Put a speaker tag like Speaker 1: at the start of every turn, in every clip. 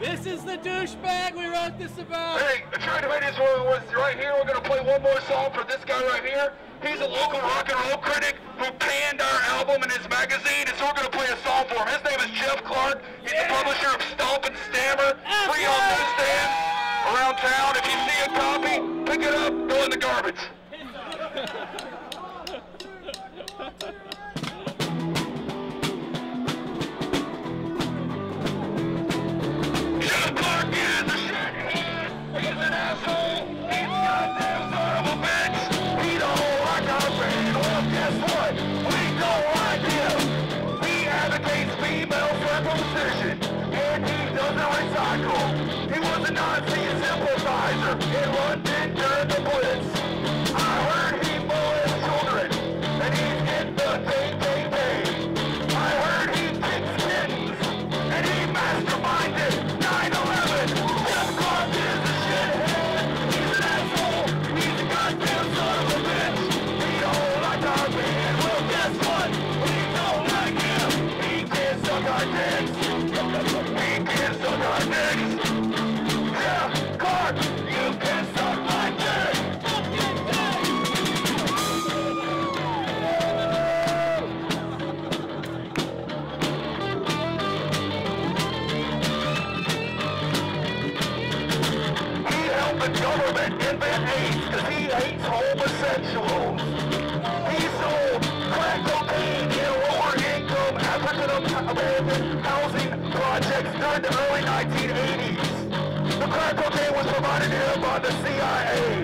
Speaker 1: This is the douchebag we wrote this about.
Speaker 2: Hey, the Tomatoes was right here. We're going to play one more song for this guy right here. He's a local rock and roll critic who panned our album in his magazine, and so we're going to play a song for him. His name is Jeff Clark. He's the publisher of Stomp and Stammer, free on newsstands around town. If you see a copy, pick it up, go in the garbage. the government invent AIDS because he hates homosexuals. He sold crack cocaine in lower income African American housing projects during the early 1980s. The crack cocaine was provided to him by the CIA.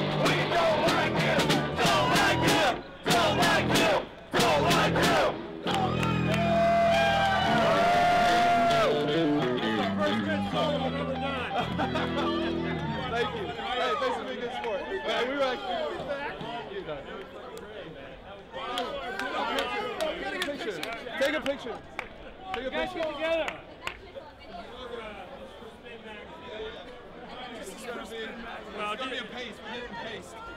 Speaker 3: Thank you. Hey, thanks for being good sport. Man, we were actually. Take a picture. Take a picture. Take a picture.
Speaker 1: together.
Speaker 3: It's gonna be a paste. We're hitting
Speaker 1: onlyspin.com.